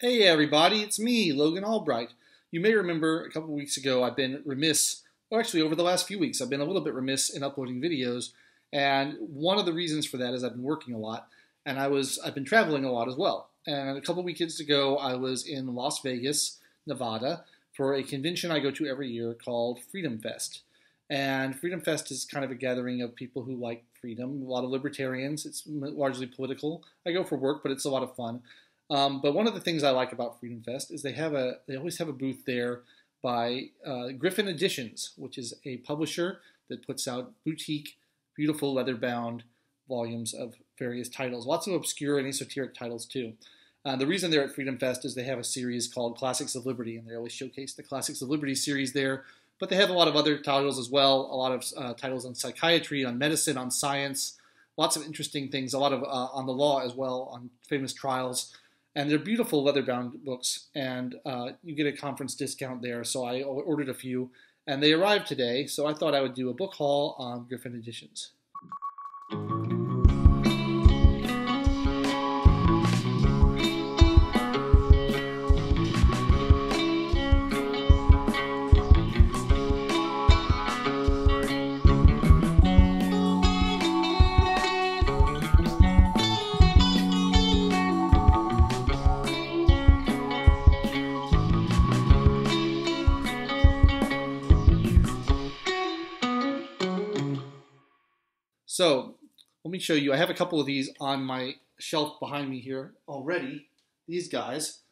Hey everybody, it's me, Logan Albright. You may remember a couple weeks ago I've been remiss, or actually over the last few weeks, I've been a little bit remiss in uploading videos, and one of the reasons for that is I've been working a lot, and I was I've been traveling a lot as well. And a couple weekends ago I was in Las Vegas, Nevada, for a convention I go to every year called FreedomFest. And FreedomFest is kind of a gathering of people who like freedom, a lot of libertarians. It's largely political. I go for work, but it's a lot of fun. Um, but one of the things I like about FreedomFest is they have a they always have a booth there by uh, Gryphon Editions, which is a publisher that puts out boutique, beautiful leather bound volumes of various titles. Lots of obscure and esoteric titles too. Uh, the reason they're at FreedomFest is they have a series called Classics of Liberty, and they always showcase the Classics of Liberty series there. But they have a lot of other titles as well. A lot of uh, titles on psychiatry, on medicine, on science. Lots of interesting things. A lot of uh, on the law as well, on famous trials and they're beautiful leather-bound books, and uh, you get a conference discount there. So I ordered a few, and they arrived today. So I thought I would do a book haul on Gryphon Editions. So let me show you. I have a couple of these on my shelf behind me here already. These guys,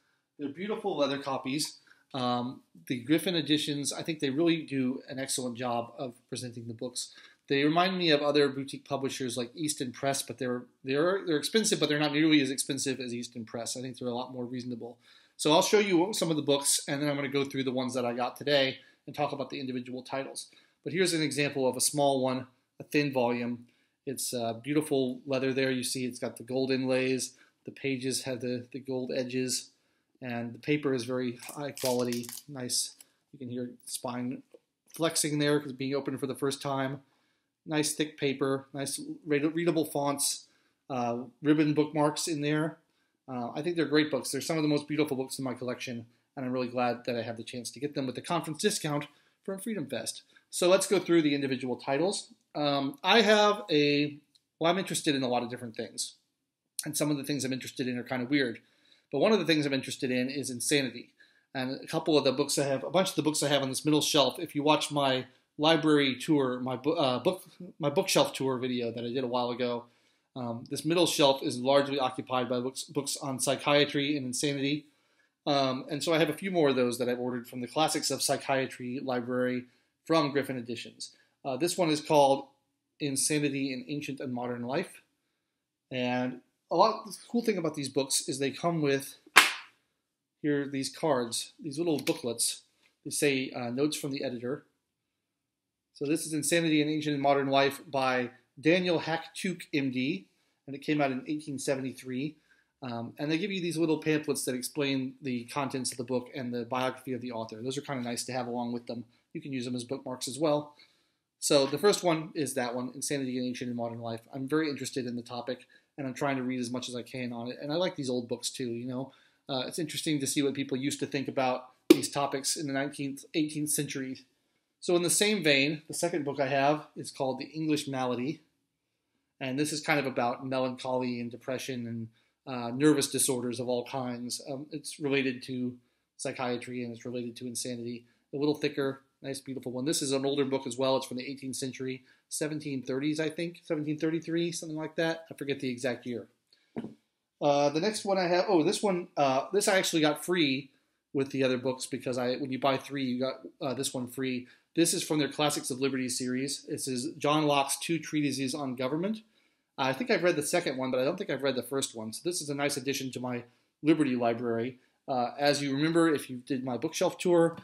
they're beautiful leather copies. Um, the Gryphon editions, I think they really do an excellent job of presenting the books. They remind me of other boutique publishers like Easton Press, but they're they're they're expensive, but they're not nearly as expensive as Easton Press. I think they're a lot more reasonable. So I'll show you some of the books, and then I'm going to go through the ones that I got today and talk about the individual titles. But here's an example of a small one, a thin volume. It's uh, beautiful leather there. You see it's got the gold inlays. The pages have the, the gold edges. And the paper is very high quality. Nice. You can hear spine flexing there because it's being opened for the first time. Nice thick paper. Nice readable fonts. Uh, ribbon bookmarks in there. Uh, I think they're great books. They're some of the most beautiful books in my collection. And I'm really glad that I have the chance to get them with the conference discount from FreedomFest. So let's go through the individual titles. Um, I have a, well, I'm interested in a lot of different things. And some of the things I'm interested in are kind of weird. But one of the things I'm interested in is insanity. And a couple of the books I have, a bunch of the books I have on this middle shelf, if you watch my library tour, my uh, book, my bookshelf tour video that I did a while ago, um, this middle shelf is largely occupied by books, books on psychiatry and insanity. Um, and so I have a few more of those that I've ordered from the Classics of Psychiatry library from Gryphon Editions. Uh, this one is called Insanity in Ancient and Modern Life. And a lot the cool thing about these books is they come with here these cards, these little booklets. They say uh, notes from the editor. So this is Insanity in Ancient and Modern Life by Daniel Hack Tuke, MD, and it came out in 1873. Um, and they give you these little pamphlets that explain the contents of the book and the biography of the author. Those are kind of nice to have along with them. You can use them as bookmarks as well. So the first one is that one, Insanity in Ancient and Modern Life. I'm very interested in the topic, and I'm trying to read as much as I can on it. And I like these old books too. You know, uh, it's interesting to see what people used to think about these topics in the 19th, 18th century. So in the same vein, the second book I have is called The English Malady, and this is kind of about melancholy and depression and uh, nervous disorders of all kinds. Um, it's related to psychiatry and it's related to insanity. A little thicker, Nice, beautiful one. This is an older book as well. It's from the 18th century, 1730s, I think, 1733, something like that. I forget the exact year. Uh, the next one I have, oh, this one, uh, this I actually got free with the other books because I, when you buy three, you got uh, this one free. This is from their Classics of Liberty series. This is John Locke's Two Treatises on Government. I think I've read the second one, but I don't think I've read the first one. So this is a nice addition to my Liberty library. Uh, as you remember, if you did my bookshelf tour,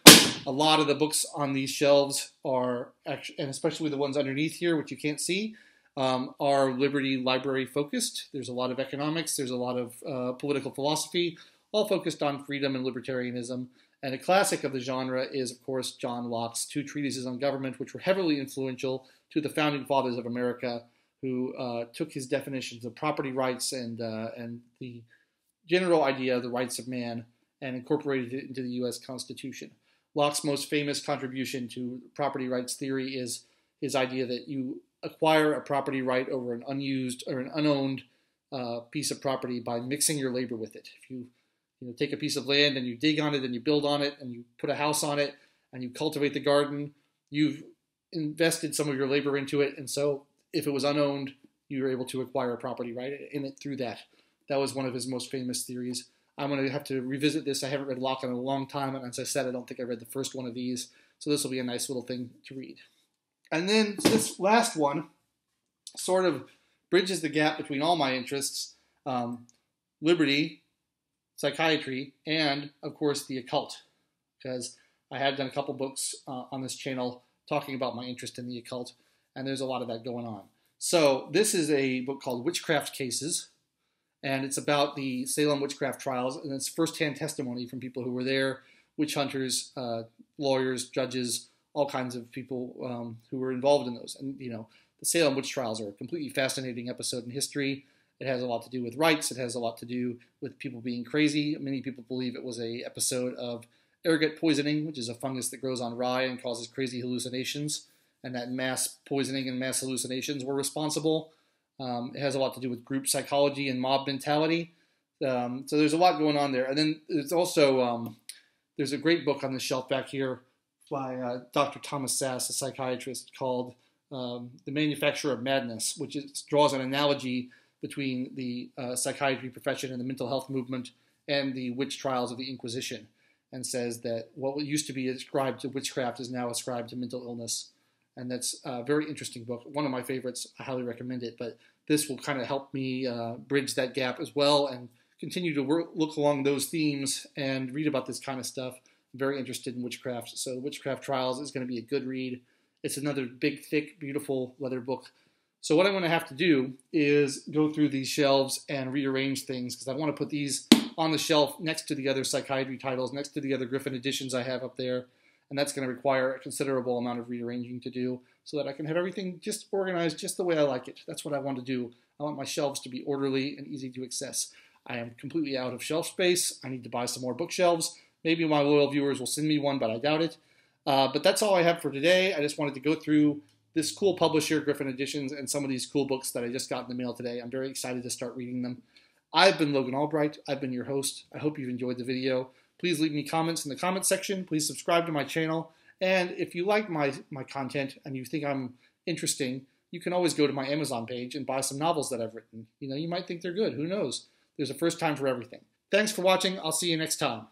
a lot of the books on these shelves are, and especially the ones underneath here, which you can't see, um, are Liberty Library focused. There's a lot of economics, there's a lot of uh, political philosophy, all focused on freedom and libertarianism. And a classic of the genre is, of course, John Locke's Two Treatises on Government, which were heavily influential to the founding fathers of America, who uh, took his definitions of property rights and uh, and the general idea of the rights of man and incorporated it into the U.S. Constitution. Locke's most famous contribution to property rights theory is his idea that you acquire a property right over an unused or an unowned uh, piece of property by mixing your labor with it. If you you know take a piece of land and you dig on it and you build on it and you put a house on it and you cultivate the garden, you've invested some of your labor into it, and so if it was unowned, you were able to acquire a property right in it through that. That was one of his most famous theories. I'm going to have to revisit this. I haven't read Locke in a long time, and as I said, I don't think I read the first one of these, so this will be a nice little thing to read. And then this last one sort of bridges the gap between all my interests um, liberty, psychiatry, and of course the occult, because I have done a couple books uh, on this channel talking about my interest in the occult, and there's a lot of that going on. So, this is a book called Witchcraft Cases and it's about the Salem witchcraft trials, and it's firsthand testimony from people who were there, witch hunters, uh, lawyers, judges, all kinds of people um, who were involved in those. And you know, the Salem witch trials are a completely fascinating episode in history. It has a lot to do with rights. It has a lot to do with people being crazy. Many people believe it was a episode of ergot poisoning, which is a fungus that grows on rye and causes crazy hallucinations, and that mass poisoning and mass hallucinations were responsible um, it has a lot to do with group psychology and mob mentality. Um, so there's a lot going on there. And then there's also um, there's a great book on the shelf back here by uh, Dr. Thomas Szasz, a psychiatrist, called um, "The Manufacture of Madness," which is, draws an analogy between the uh, psychiatry profession and the mental health movement and the witch trials of the Inquisition, and says that what used to be ascribed to witchcraft is now ascribed to mental illness and that's a very interesting book. One of my favorites. I highly recommend it. But this will kind of help me uh, bridge that gap as well and continue to work, look along those themes and read about this kind of stuff. I'm very interested in witchcraft, so Witchcraft Trials is going to be a good read. It's another big, thick, beautiful leather book. So what I'm going to have to do is go through these shelves and rearrange things because I want to put these on the shelf next to the other psychiatry titles, next to the other Gryphon editions I have up there and that's going to require a considerable amount of rearranging to do so that I can have everything just organized just the way I like it. That's what I want to do. I want my shelves to be orderly and easy to access. I am completely out of shelf space. I need to buy some more bookshelves. Maybe my loyal viewers will send me one, but I doubt it. Uh, but that's all I have for today. I just wanted to go through this cool publisher, Gryphon Editions, and some of these cool books that I just got in the mail today. I'm very excited to start reading them. I've been Logan Albright. I've been your host. I hope you've enjoyed the video. Please leave me comments in the comment section. Please subscribe to my channel. And if you like my, my content and you think I'm interesting, you can always go to my Amazon page and buy some novels that I've written. You know, you might think they're good. Who knows? There's a first time for everything. Thanks for watching. I'll see you next time.